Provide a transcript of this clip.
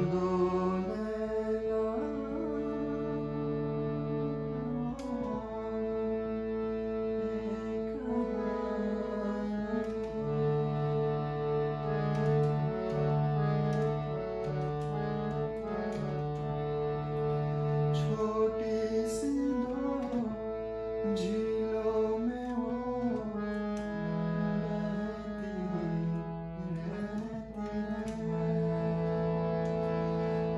Lord.